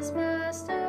Christmas